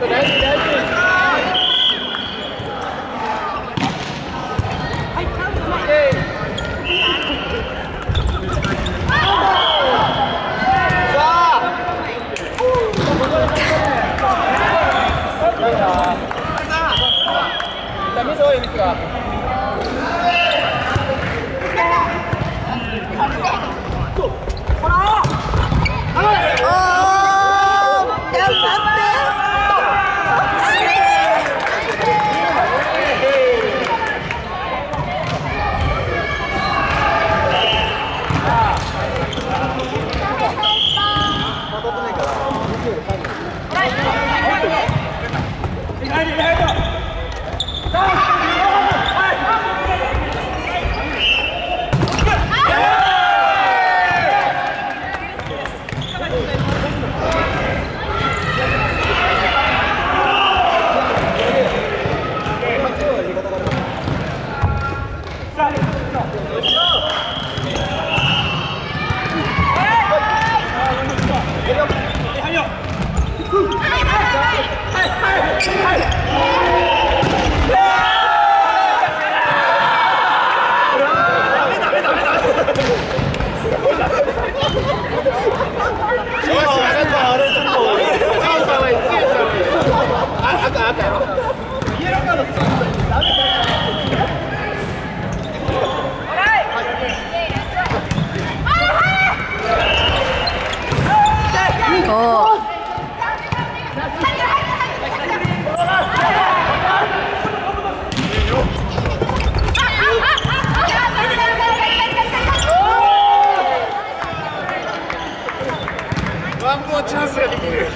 ミス多いミスが。ワンモアチャンスができる。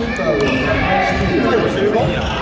15?